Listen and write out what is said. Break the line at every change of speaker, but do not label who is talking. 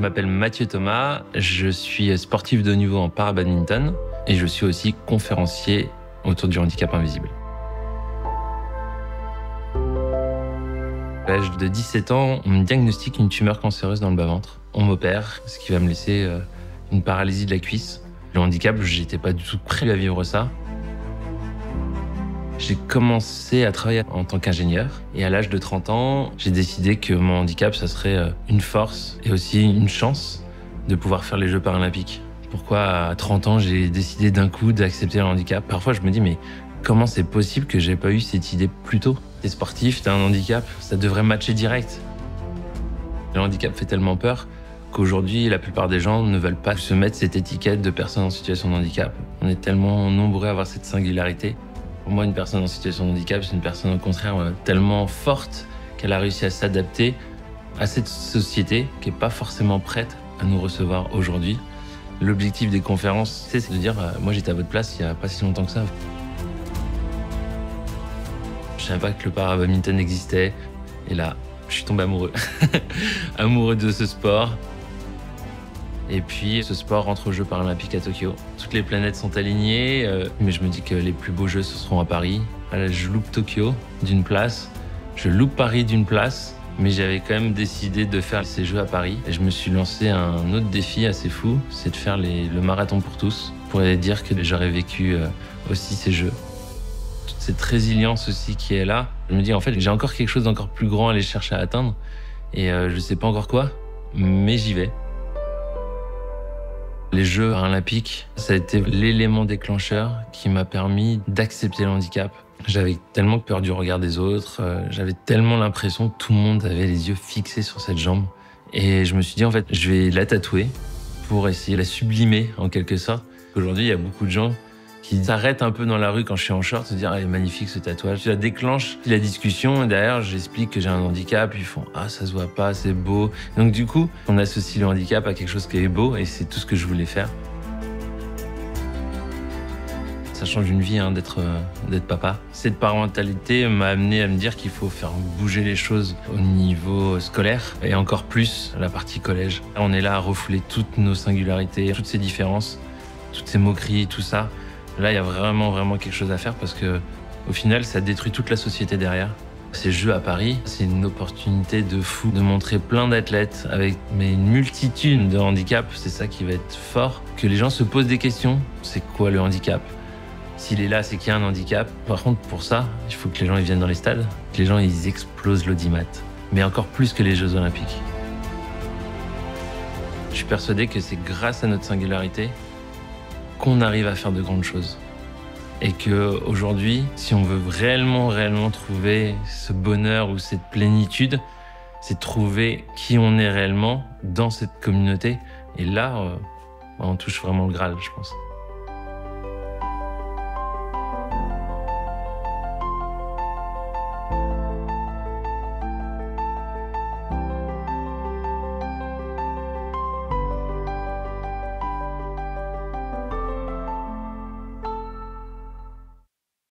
Je m'appelle Mathieu Thomas, je suis sportif de niveau en para-badminton et je suis aussi conférencier autour du handicap invisible. À l'âge de 17 ans, on me diagnostique une tumeur cancéreuse dans le bas-ventre. On m'opère, ce qui va me laisser euh, une paralysie de la cuisse. Le handicap, j'étais pas du tout prêt à vivre ça. J'ai commencé à travailler en tant qu'ingénieur et à l'âge de 30 ans, j'ai décidé que mon handicap, ça serait euh, une force et aussi une chance de pouvoir faire les Jeux paralympiques. Pourquoi à 30 ans, j'ai décidé d'un coup d'accepter le handicap? Parfois, je me dis, mais comment c'est possible que j'ai pas eu cette idée plus tôt? T'es sportif, t'as un handicap, ça devrait matcher direct. Le handicap fait tellement peur qu'aujourd'hui, la plupart des gens ne veulent pas se mettre cette étiquette de personne en situation de handicap. On est tellement nombreux à avoir cette singularité. Pour moi, une personne en situation de handicap, c'est une personne au contraire euh, tellement forte qu'elle a réussi à s'adapter à cette société qui n'est pas forcément prête à nous recevoir aujourd'hui. L'objectif des conférences, c'est de dire euh, moi j'étais à votre place il n'y a pas si longtemps que ça. Je savais pas que le para-badminton existait. Et là, je suis tombé amoureux. amoureux de ce sport. Et puis, ce sport rentre aux Jeux paralympiques à Tokyo. Toutes les planètes sont alignées, euh, mais je me dis que les plus beaux Jeux, ce seront à Paris. je loupe Tokyo d'une place, je loupe Paris d'une place, mais j'avais quand même décidé de faire ces Jeux à Paris. Et je me suis lancé un autre défi assez fou, c'est de faire le marathon pour tous, pour dire que j'aurais vécu euh, aussi ces Jeux. Toute cette résilience aussi qui est là, je me dis en fait, j'ai encore quelque chose d'encore plus grand à aller chercher à atteindre. Et euh, je sais pas encore quoi, mais j'y vais. Les Jeux olympiques, ça a été l'élément déclencheur qui m'a permis d'accepter le handicap. J'avais tellement peur du regard des autres, euh, j'avais tellement l'impression que tout le monde avait les yeux fixés sur cette jambe. Et je me suis dit, en fait, je vais la tatouer pour essayer de la sublimer en quelque sorte. Aujourd'hui, il y a beaucoup de gens qui s'arrêtent un peu dans la rue quand je suis en short, se dire ah, il est magnifique ce tatouage. Ça déclenche la discussion et derrière j'explique que j'ai un handicap, ils font ah ça se voit pas, c'est beau. Donc du coup, on associe le handicap à quelque chose qui est beau et c'est tout ce que je voulais faire. Ça change une vie hein, d'être euh, d'être papa. Cette parentalité m'a amené à me dire qu'il faut faire bouger les choses au niveau scolaire et encore plus la partie collège. On est là à refouler toutes nos singularités, toutes ces différences, toutes ces moqueries, tout ça Là, il y a vraiment, vraiment quelque chose à faire parce que, au final, ça détruit toute la société derrière. Ces Jeux à Paris, c'est une opportunité de fou de montrer plein d'athlètes avec mais une multitude de handicaps. C'est ça qui va être fort. Que les gens se posent des questions. C'est quoi le handicap? S'il est là, c'est qu'il y a un handicap. Par contre, pour ça, il faut que les gens ils viennent dans les stades, que les gens ils explosent l'audimat. Mais encore plus que les Jeux Olympiques. Je suis persuadé que c'est grâce à notre singularité qu'on arrive à faire de grandes choses. Et que aujourd'hui, si on veut réellement, réellement trouver ce bonheur ou cette plénitude, c'est trouver qui on est réellement dans cette communauté. Et là, euh, on touche vraiment le Graal, je pense.